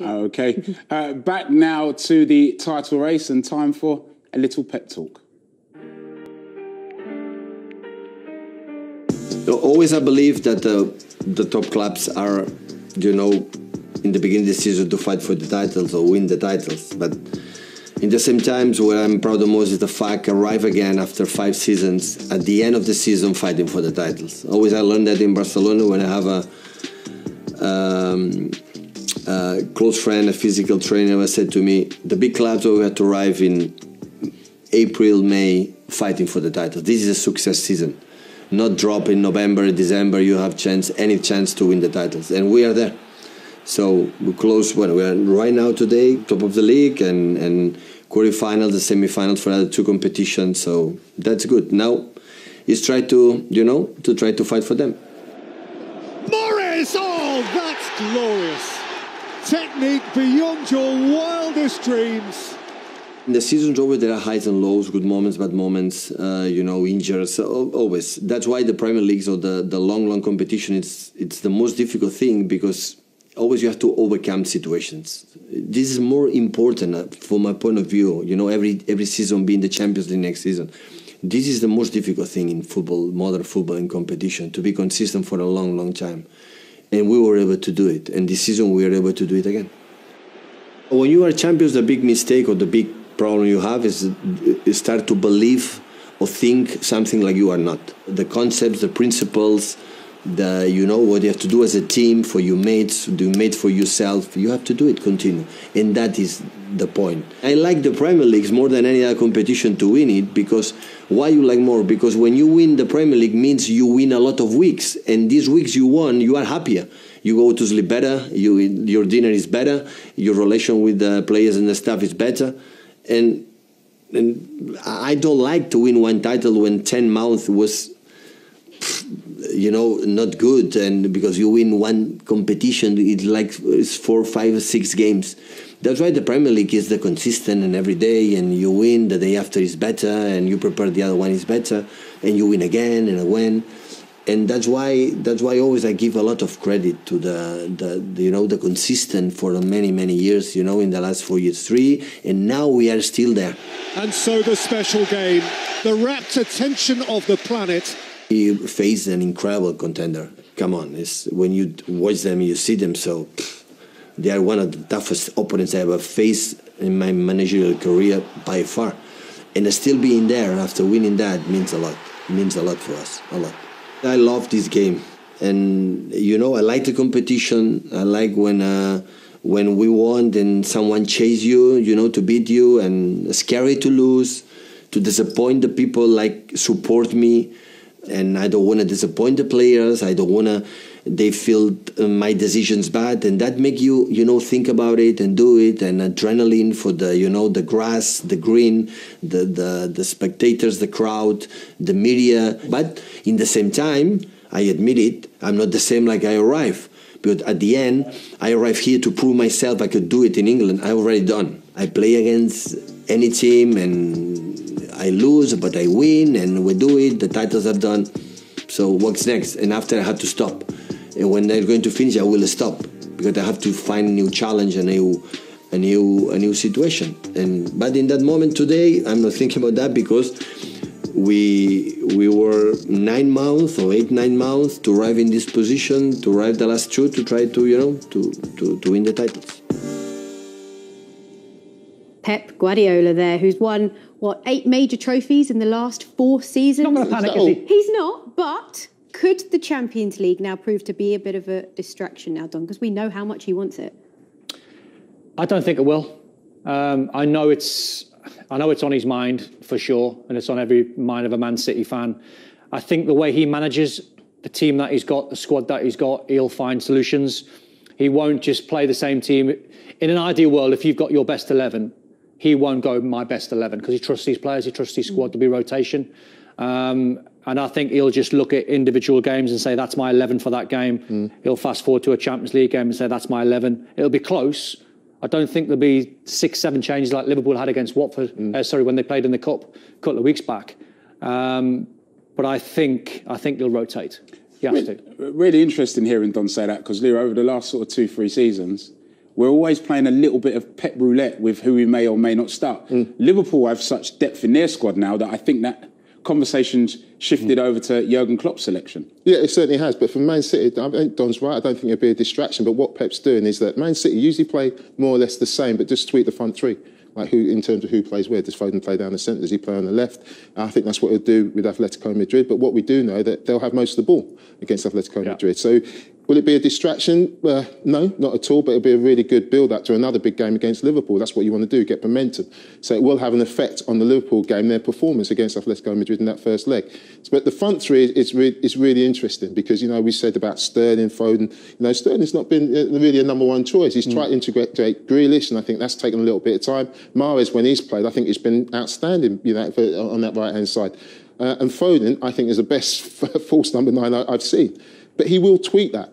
exactly. Okay. uh, back now to the title race and time for a little pep talk. Always, I believe that the, the top clubs are, you know, in the beginning of the season to fight for the titles or win the titles. But in the same times, what I'm proud of most is the fact I arrive again after five seasons at the end of the season fighting for the titles. Always, I learned that in Barcelona when I have a, um, close friend, a physical trainer, said to me, the big clubs always have to arrive in April, May, fighting for the title. This is a success season. Not drop in November, December. You have chance, any chance to win the titles, and we are there. So we close. Well, we are right now today top of the league and and quarterfinals, the semifinals for other two competitions. So that's good. Now is try to you know to try to fight for them. Mahrez, oh, that's glorious! Technique beyond your wildest dreams. The season's over, there are highs and lows, good moments, bad moments, uh, you know, injuries, always. That's why the Premier Leagues or the, the long, long competition, it's, it's the most difficult thing because always you have to overcome situations. This is more important uh, from my point of view. You know, every every season being the Champions League next season. This is the most difficult thing in football, modern football in competition, to be consistent for a long, long time. And we were able to do it. And this season we are able to do it again. When you are champions, the big mistake or the big problem you have is, is start to believe or think something like you are not. The concepts, the principles, the you know what you have to do as a team for your mates, do mate for yourself. You have to do it continue, and that is the point. I like the Premier League more than any other competition to win it because why you like more? Because when you win the Premier League means you win a lot of weeks, and these weeks you won, you are happier. You go to sleep better. You your dinner is better. Your relation with the players and the staff is better, and and I don't like to win one title when ten months was you know not good and because you win one competition it's like it's four five six games. That's why the premier league is the consistent and every day and you win the day after is better and you prepare the other one is better and you win again and again. And that's why that's why always I give a lot of credit to the, the, the, you know the consistent for many many years you know in the last four years three and now we are still there. And so the special game. The rapt attention of the planet he faced an incredible contender. Come on, when you watch them, you see them. So they are one of the toughest opponents I ever faced in my managerial career by far. And still being there after winning that means a lot. It means a lot for us, a lot. I love this game, and you know I like the competition. I like when. Uh, when we won, then someone chase you, you know, to beat you, and scary to lose, to disappoint the people like support me and I don't want to disappoint the players. I don't want to they feel uh, my decisions bad, and that make you you know think about it and do it, and adrenaline for the you know the grass, the green, the the the spectators, the crowd, the media. But in the same time, I admit it, I'm not the same like I arrive. But at the end, I arrive here to prove myself I could do it in England. I already done. I play against any team and I lose, but I win, and we do it. The titles are done. So what's next? And after I have to stop. And when they're going to finish, I will stop because I have to find a new challenge, a new, a new, a new situation. And but in that moment today, I'm not thinking about that because we we were nine months or eight nine months to arrive in this position, to arrive the last two, to try to you know to to, to win the titles. Pep Guardiola there, who's won what eight major trophies in the last four seasons. Not panic, is he? He's not, but could the Champions League now prove to be a bit of a distraction now, Don? Because we know how much he wants it. I don't think it will. Um, I know it's I know it's on his mind for sure, and it's on every mind of a Man City fan. I think the way he manages the team that he's got, the squad that he's got, he'll find solutions. He won't just play the same team. In an ideal world, if you've got your best eleven, he won't go my best 11 because he trusts these players, he trusts his squad to be rotation. Um, and I think he'll just look at individual games and say, that's my 11 for that game. Mm. He'll fast forward to a Champions League game and say, that's my 11. It'll be close. I don't think there'll be six, seven changes like Liverpool had against Watford, mm. uh, sorry, when they played in the Cup a couple of weeks back. Um, but I think, I think he'll rotate. He has really, to. Really interesting hearing Don say that because, Leo, over the last sort of two, three seasons, we're always playing a little bit of pep roulette with who we may or may not start. Mm. Liverpool have such depth in their squad now that I think that conversations shifted over to Jurgen Klopp's selection. Yeah, it certainly has. But for Man City, I think Don's right. I don't think it'll be a distraction. But what Pep's doing is that Man City usually play more or less the same, but just tweak the front three. Like who, in terms of who plays where, does Foden play down the centre? Does he play on the left? I think that's what he'll do with Atletico Madrid. But what we do know that they'll have most of the ball against Atletico Yeah. Madrid. So will it be a distraction? Uh, no, not at all. But it'll be a really good build-up to another big game against Liverpool. That's what you want to do, get momentum. So it will have an effect on the Liverpool game, their performance against Atletico Madrid in that first leg. But the front three is, re- is really interesting because you know we said about Sterling, Foden. You know Sterling's not been uh, really a number one choice. He's tried to integrate Grealish, and I think that's taken a little bit of time. Mahrez, when he's played, I think he's been outstanding. You know, for, on that right hand side. Uh, and Foden, I think, is the best false number nine I- I've seen. But he will tweak that.